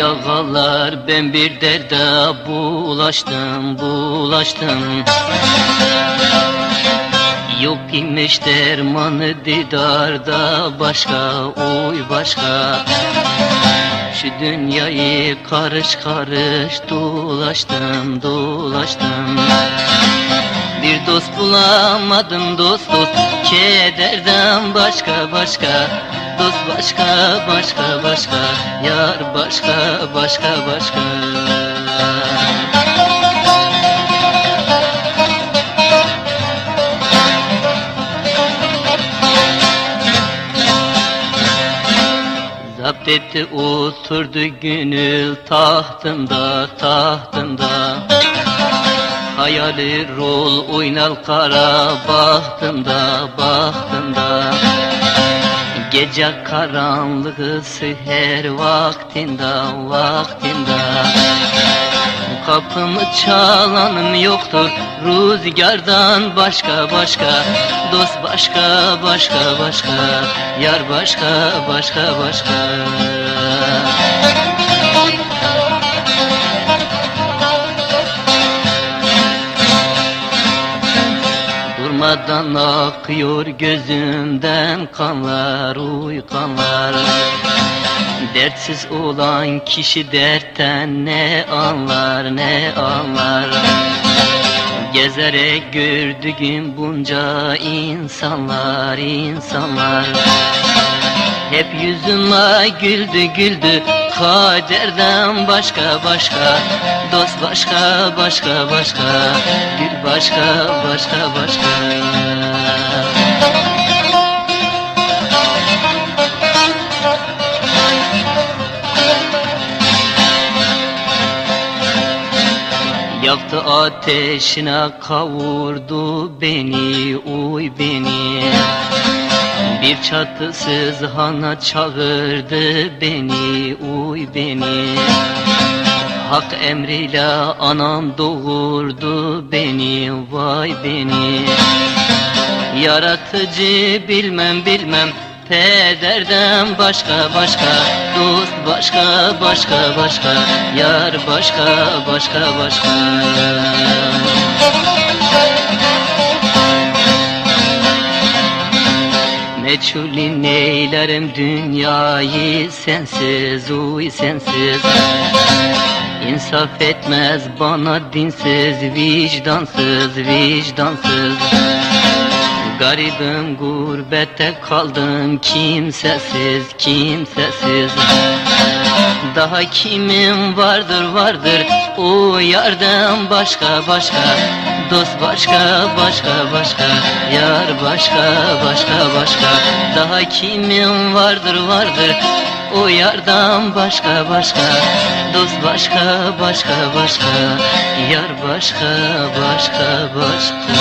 Ey ağalar ben bir derde bulaştım bulaştım. Yok imiş dermanı didarda başka oy başka. Şu dünyayı karış karış dolaştım dolaştım Bir dost bulamadım dost dost. Kederden başka başka. Dost başka başka başka. Yar başka başka başka. Zapt etti oturdu gönül tahtında tahtında Hayali rol oynal kara bahtında bahtında Gece karanlığı seher vaktinde vaktinde. Kapımı çalanım yoktur Rüzgardan başka başka. Dost başka başka başka Yar başka başka başka Durmadan akıyor gözümden kanlar uy kanlar. Dertsiz olan kişi dertten ne anlar ne anlar? Gezerek gördüğüm bunca insanlar insanlar. Hep yüzüme güldü güldü Kaderden başka başka Dost başka başka başka Gül başka başka başka. Yaktı ateşine kavurdu beni uy beni Bir çatısız hana çağırdı beni uy beni. Hak emriyle anam doğurdu beni vay beni. Yaratıcı bilmem bilmem Pederden başka başka. Dost başka başka başka. Yar başka başka başka Meçhulin neylerim dünyayı sensiz uy sensiz. İnsaf etmez bana dinsiz vicdansız vicdansız. Garibim gurbette kaldım kimsesiz kimsesiz. Daha kimim vardır vardır o yardan başka başka Dost başka başka başka Yar başka başka başka. Daha kimim vardır vardır o yardan başka başka. Dost başka başka başka Yar başka başka başka